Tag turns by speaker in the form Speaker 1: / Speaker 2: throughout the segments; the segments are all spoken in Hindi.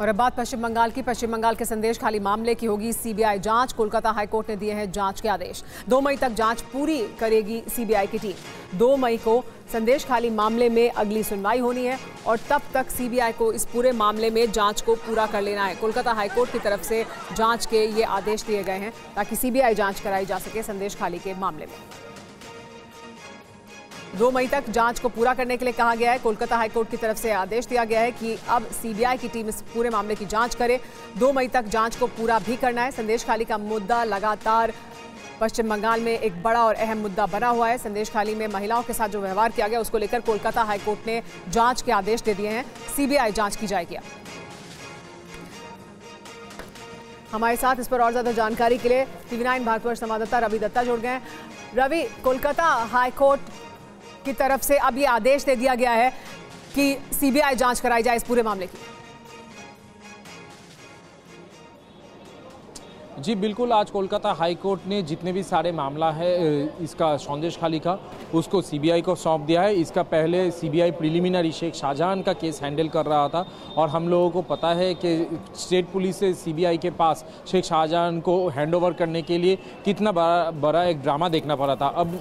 Speaker 1: और अब बात पश्चिम बंगाल की। पश्चिम बंगाल के संदेश खाली मामले की होगी सीबीआई जाँच। कोलकाता हाईकोर्ट ने दिए हैं जाँच के आदेश। दो मई तक जाँच पूरी करेगी सीबीआई की टीम। दो मई को संदेश खाली मामले में अगली सुनवाई होनी है और तब तक सीबीआई को इस पूरे मामले में जाँच को पूरा कर लेना है। कोलकाता हाईकोर्ट की तरफ़ से जाँच के ये आदेश दिए गए हैं ताकि सीबीआई जाँच कराई जा सके संदेश खाली के मामले में। दो मई तक जाँच को पूरा करने के लिए कहा गया है। कोलकाता हाईकोर्ट की तरफ़ से आदेश दिया गया है कि अब सीबीआई की टीम इस पूरे मामले की जाँच करे। दो मई तक जाँच को पूरा भी करना है। संदेश खाली का मुद्दा लगातार पश्चिम बंगाल में एक बड़ा और अहम मुद्दा बना हुआ है। संदेश खाली में महिलाओं के साथ जो व्यवहार किया गया, उसको लेकर कोलकाता हाईकोर्ट ने जाँच के आदेश दे दिए हैं। सीबीआई जाँच की जाएगी हमारे साथ इस पर और ज़्यादा जानकारी के लिए टीवी नाइन भारतवर्ष संवाददाता रवि दत्ता जुड़ गए रवि, कोलकाता हाईकोर्ट की तरफ़ से अब ये आदेश दे दिया गया है कि सीबीआई जाँच कराई जाए इस पूरे मामले की।
Speaker 2: जी, बिल्कुल, आज कोलकाता हाई कोर्ट ने जितने भी सारे मामला है इसका संदेश खाली का उसको सीबीआई को सौंप दिया है। इसका पहले सीबीआई प्रिलिमिनरी शेख शाहजहां का केस हैंडल कर रहा था और हम लोगों को पता है कि स्टेट पुलिस से सीबीआई के पास शेख शाहजहां को हैंडओवर करने के लिए कितना बड़ा बड़ा एक ड्रामा देखना पड़ा था। अब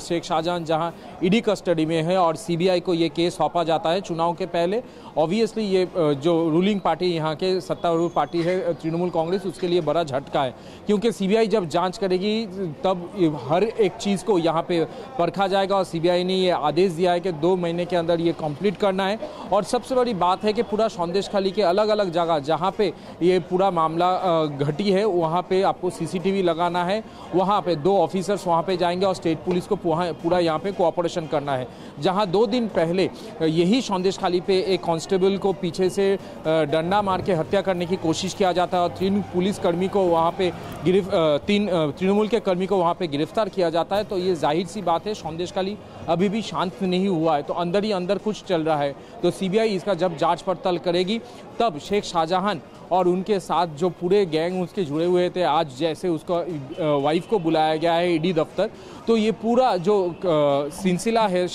Speaker 2: शेख शाहजहां जहाँ ईडी कस्टडी में है और सीबीआई को ये केस सौंपा जाता है चुनाव के पहले ऑब्वियसली ये जो रूलिंग पार्टी यहाँ के सत्तारूढ़ पार्टी है तृणमूल कांग्रेस, उसके लिए बड़ा झटका है। क्योंकि सीबीआई जब जाँच करेगी, तब हर एक चीज़ को यहाँ पे परखा जाएगा और सीबीआई ने ये आदेश दिया है कि दो महीने के अंदर ये कंप्लीट करना है। और सबसे बड़ी बात है कि पूरा संदेश खाली के अलग अलग जगह, जहाँ पे ये पूरा मामला घटी है, वहाँ पे आपको सीसीटीवी लगाना है। वहाँ पे दो ऑफिसर्स वहाँ पे जाएँगे और स्टेट पुलिस को पूरा यहाँ पे कोऑपरेशन करना है। जहाँ दो दिन पहले यही संदेश खाली पे एक कांस्टेबल को पीछे से डंडा मार के हत्या करने की कोशिश किया जाता है और तीन पुलिसकर्मी को वहाँ पे गिरफ तीन तृणमूल के कर्मी को वहाँ पे गिरफ़्तार किया जाता है। तो ये ज़ाहिर सी बात है, संदेश खाली अभी भी शांत नहीं हुआ है। तो अंदर ही अंदर कुछ चल रहा है। तो सीबीआई इसका जब जाँच पड़ताल करेगी, तब शेख शाहजहां और उनके साथ जो पूरे गैंग उसके जुड़े हुए थे, आज जैसे उसका वाइफ को बुलाया गया है ईडी दफ्तर। तो ये पूरा जो सिलसिला है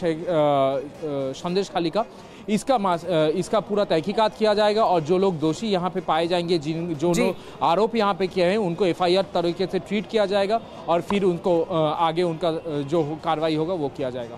Speaker 2: संदेश खाली का इसका इसका पूरा तहकीकात किया जाएगा और जो लोग दोषी यहाँ पे पाए जाएँगे जिन जो आरोप यहाँ पे किए हैं उनको एफआईआर तरीके से ट्रीट किया जाएगा और फिर उनको आगे उनका जो कार्रवाई होगा वो किया जाएगा।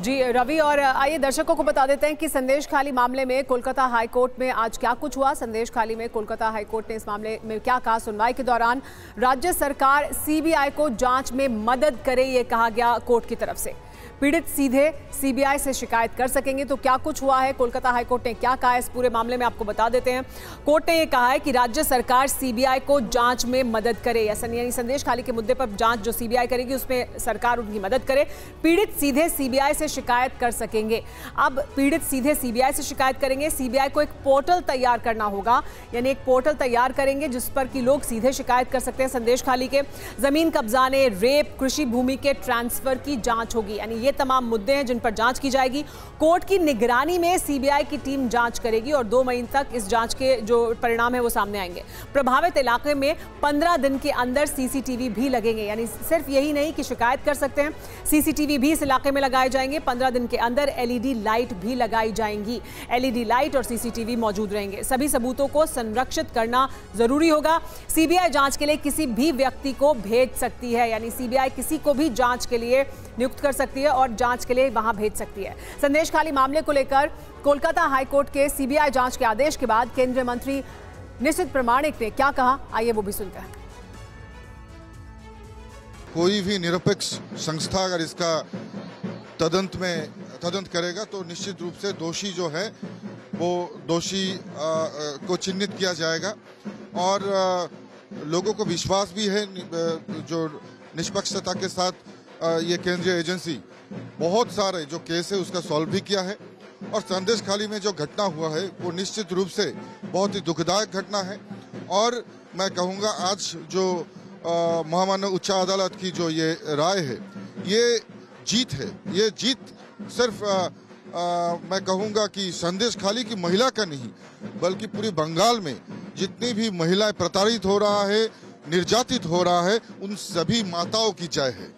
Speaker 1: जी रवि और आइए दर्शकों को बता देते हैं कि संदेश खाली मामले में कोलकाता हाईकोर्ट में आज क्या कुछ हुआ? संदेश खाली में कोलकाता हाईकोर्ट ने इस मामले में क्या कहा? सुनवाई के दौरान राज्य सरकार सीबीआई को जाँच में मदद करे ये कहा गया कोर्ट की तरफ़ से। पीड़ित सीधे सीबीआई से शिकायत कर सकेंगे। तो क्या कुछ हुआ है? कोलकाता हाईकोर्ट ने क्या कहा है? इस पूरे मामले में आपको बता देते हैं। कोर्ट ने यह कहा है कि राज्य सरकार सीबीआई को जाँच में मदद करे। यानी संदेश खाली के मुद्दे पर जाँच जो सीबीआई करेगी, उसमें सरकार उनकी मदद करे। पीड़ित सीधे सीबीआई से शिकायत कर सकेंगे। अब पीड़ित सीधे सीबीआई से शिकायत करेंगे। सीबीआई को एक पोर्टल तैयार करना होगा। यानी एक पोर्टल तैयार करेंगे जिस पर कि लोग सीधे शिकायत कर सकते हैं संदेश खाली के। ज़मीन कब्जाने रेप, कृषि भूमि के ट्रांसफ़र की जाँच होगी। यानी ये तमाम मुद्दे हैं जिन पर जाँच की जाएगी। कोर्ट की निगरानी में सीबीआई की टीम जाँच करेगी और दो मई तक इस जाँच के जो परिणाम है वो सामने आएँगे। प्रभावित इलाके में पंद्रह दिन के अंदर सीसीटीवी भी लगेंगे। यानी सिर्फ़ यही नहीं कि शिकायत कर सकते हैं, सीसीटीवी भी इस इलाके में लगाए जाएँगे। पंद्रह दिन के अंदर एलईडी लाइट भी लगाई जाएँगी। एलईडी लाइट और सीसीटीवी मौजूद रहेंगे। सभी सबूतों को संरक्षित करना ज़रूरी होगा। सीबीआई जाँच के लिए किसी भी व्यक्ति को भेज सकती है। यानी सीबीआई किसी को भी जाँच के लिए नियुक्त कर सकती है और जाँच के लिए वहाँ भेज सकती है। संदेश खाली मामले को लेकर कोलकाता हाईकोर्ट के सीबीआई जाँच के आदेश के बाद केंद्रीय मंत्री निश्चित प्रमाणिक ने क्या कहा? आइए वो भी सुनते हैं।
Speaker 3: कोई भी निरपेक्ष संस्था अगर इसका तदंत में तदंत करेगा तो निश्चित रूप से दोषी जो है वो दोषी को चिन्हित किया जाएगा। और आ, लोगों को विश्वास भी है जो निष्पक्षता के साथ आ, ये केंद्रीय एजेंसी बहुत सारे जो केस है उसका सॉल्व भी किया है और संदेश खाली में जो घटना हुआ है वो निश्चित रूप से बहुत ही दुखदायक घटना है। और मैं कहूँगा आज जो महामानव उच्च अदालत की जो ये राय है ये जीत है। ये जीत सिर्फ़ आ, आ, मैं कहूँगा कि संदेश खाली की महिला का नहीं बल्कि पूरी बंगाल में जितनी भी महिलाएँ प्रताड़ित हो रहा है निर्यातित हो रहा है उन सभी माताओं की जय है।